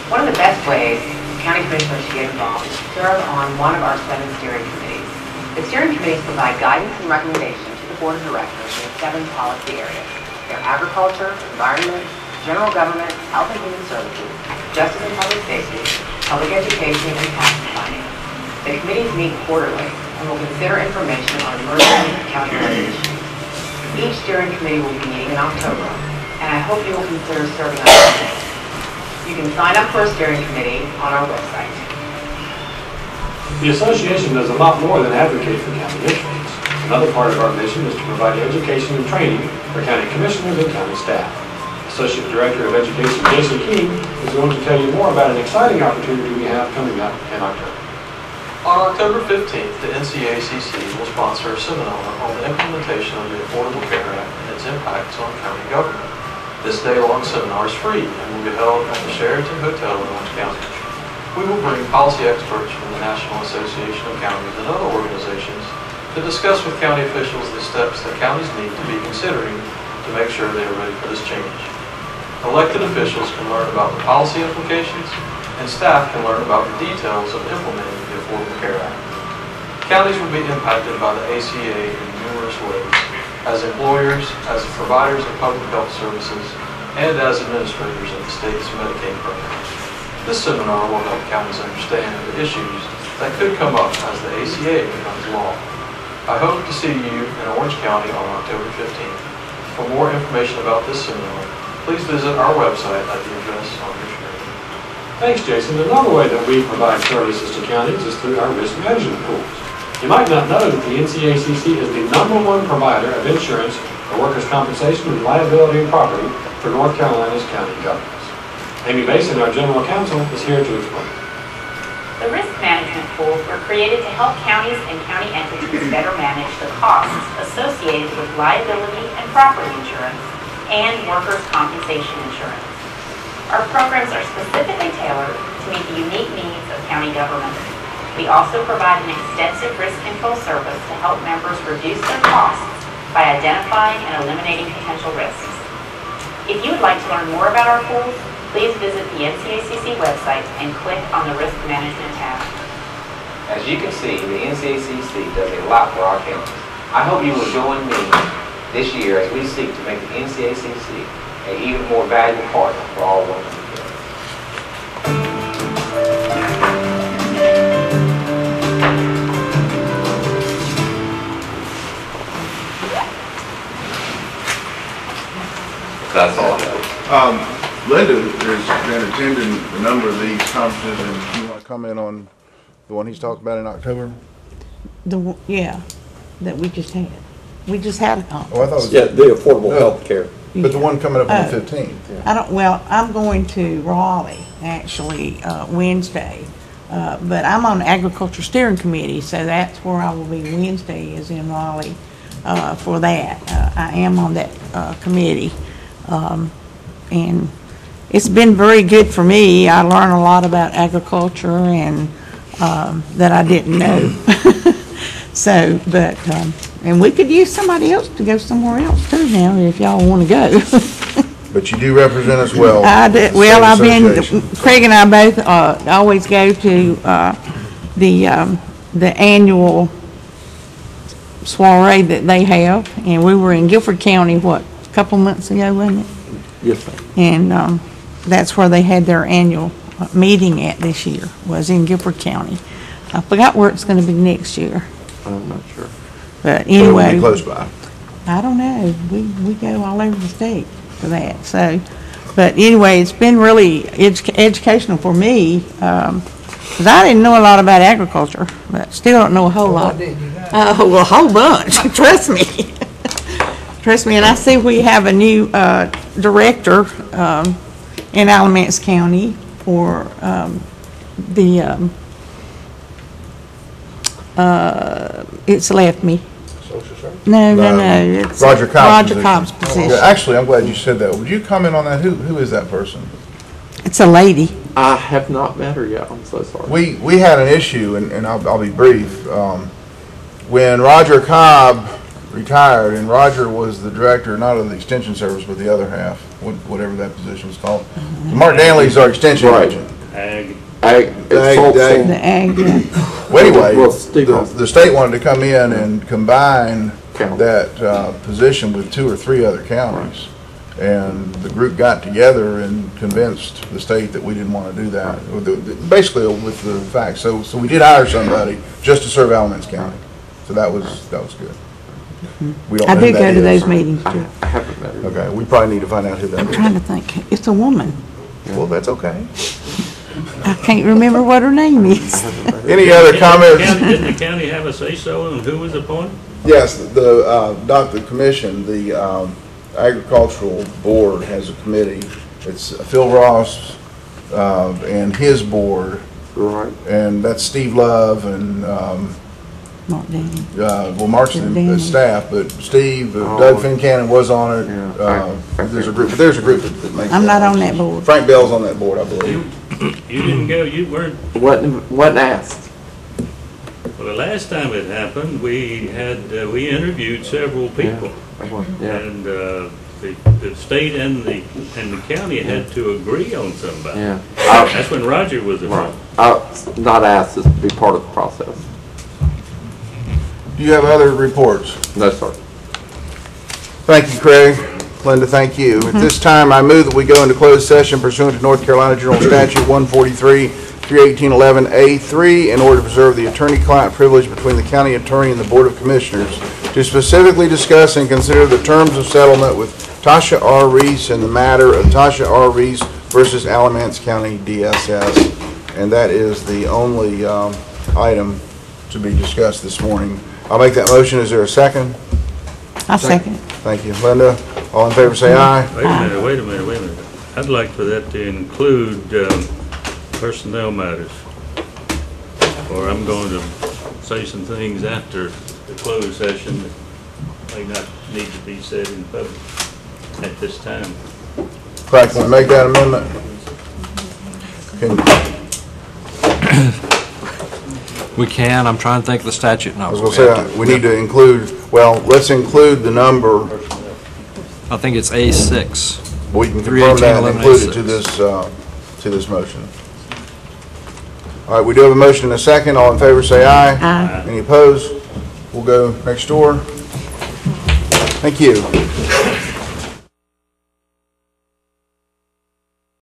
One of the best ways county commissioners to get involved is to serve on one of our seven steering committees. The steering committees provide guidance and recommendations to the board of directors in seven policy areas. They're agriculture, environment, general government, health and human services, justice and public safety, public education, and tax and finance. The committees meet quarterly and will consider information on emerging county-related issues. Each steering committee will be meeting in October, and I hope you will consider serving on the. You can sign up for a steering committee on our website. The association does a lot more than advocate for county interests. Another part of our mission is to provide education and training for county commissioners and county staff. Associate Director of Education Jason King is going to tell you more about an exciting opportunity we have coming up in October. On October 15th, the NCACC will sponsor a seminar on the implementation of the Affordable Care Act and its impacts on county government. This day-long seminar is free and will be held at the Sheraton Hotel in Orange County. We will bring policy experts from the National Association of Counties and other organizations to discuss with county officials the steps that counties need to be considering to make sure they are ready for this change. Elected officials can learn about the policy implications, and staff can learn about the details of implementing Affordable Care Act. Counties will be impacted by the ACA in numerous ways, as employers, as providers of public health services, and as administrators of the state's Medicaid program. This seminar will help counties understand the issues that could come up as the ACA becomes law. I hope to see you in Orange County on October 15th. For more information about this seminar, please visit our website at the address on your. Thanks, Jason. Another way that we provide services to counties is through our risk management tools. You might not know that the NCACC is the number one provider of insurance for workers' compensation and liability and property for North Carolina's county governments. Amy Mason, our general counsel, is here to explain. The risk management tools were created to help counties and county entities better manage the costs associated with liability and property insurance and workers' compensation insurance. Our programs are specifically tailored to meet the unique needs of county government. We also provide an extensive risk control service to help members reduce their costs by identifying and eliminating potential risks. If you would like to learn more about our tools, please visit the NCACC website and click on the Risk Management tab. As you can see, the NCACC does a lot for our counties. I hope you will join me this year as we seek to make the NCACC an even more valuable partner for all women. That's all. Um, Linda has been attending a number of these conferences, and you want to comment on the one he's talking about in October? The yeah, that we just had. We just had a conference. Oh, I thought it was, yeah, the affordable no. health care. But the one coming up on the Oh. fifteenth. I don't, well, I'm going to Raleigh, actually, uh, Wednesday. Uh, but I'm on the Agriculture Steering Committee, so that's where I will be Wednesday, is in Raleigh, uh, for that. Uh, I am on that, uh, committee. Um, and it's been very good for me. I learn a lot about agriculture and, um, that I didn't know. So, but, um, and we could use somebody else to go somewhere else too now, if y'all want to go. But you do represent us well. I did, well, I've been, Association. Craig and I both, uh, always go to, uh, the, um, the annual soiree that they have, and we were in Guilford County, what, a couple months ago, wasn't it? Yes, ma'am. And, um, that's where they had their annual uh, meeting at this year, was in Guilford County. I forgot where it's gonna be next year, I'm not sure. but But it would anyway. be close by. I don't know. We, we go all over the state for that, so. But anyway, it's been really edu- educational for me, um, because I didn't know a lot about agriculture, but still don't know a whole lot. Oh, well, a whole bunch, trust me. Trust me, and I see we have a new, uh, director, um, in Alamance County for, um, the, um, uh, it's left me. No, no, no, it's. Roger Cobb's Roger position. Cobb's Yeah, position. Actually, I'm glad you said that. Would you comment on that? Who, who is that person? It's a lady. I have not met her yet. I'm so sorry. We, we had an issue, and, and I'll, I'll be brief. Um, when Roger Cobb retired, and Roger was the director, not of the extension service, but the other half, what- whatever that position is called. Mark Danley's our extension Right. agent. Ag, Ag, Ag- it's sold- ag- The ag, yeah. Well, anyway, Well, Steve the, the state wanted to come in and combine County. that, uh, position with two or three other counties. And the group got together and convinced the state that we didn't want to do that, With the- basically with the facts. So, so we did hire somebody just to serve Alamance County. So that was, that was good. We don't I know who do that go to is. those meetings too. I haven't met her. Okay, we probably need to find out who that I'm trying to think. It's a woman. Well, that's okay. I can't remember what her name is. Any other Didn't the comments? county- Didn't the county have a say-so on who was appointed? Yes, the, uh, Dr. Commission, the um, agricultural board has a committee. It's Phil Ross uh, and his board, Right. and that's Steve Love and, um, Mark Daniel. uh, well, Mark's the Danny. the staff, but Steve, uh, Oh. Doug Fincannon was on it. Yeah. Uh, There's a group, there's a group that that makes. I'm not on that board. Frank Bell's on that board, I believe. You didn't go, you weren't, Wasn't, wasn't asked. well, the last time it happened, we had, uh, we interviewed several people. I wasn't- Yeah, And uh, the, the state and the, and the county had to agree on somebody. yeah. I- That's when Roger was Right. appointed. I was not asked to be part of the process. Do you have other reports? No, sir. Thank you, Craig. Linda, thank you. At this time, I move that we go into closed session pursuant to North Carolina General Statute 143, 31811A3, in order to preserve the attorney-client privilege between the county attorney and the Board of Commissioners, to specifically discuss and consider the terms of settlement with Tasha R. Reese in the matter of Tasha R. Reese versus Alamance County DSS. And that is the only um, item to be discussed this morning. I'll make that motion. Is there a second? I second. Thank you. Linda, all in favor, say aye. Wait a minute, wait a minute, wait a minute. I'd like for that to include um, personnel matters. Or I'm going to say some things after the closed session that may not need to be said in public at this time. Franklin, make that amendment. Can- We can, I'm trying to think of the statute now. I was gonna say, we need to include, well, let's include the number, I think it's A6. we can confirm that and include it to this, uh, to this motion. All right, we do have a motion and a second. All in favor, say aye. Aye. Any opposed? We'll go next door. Thank you.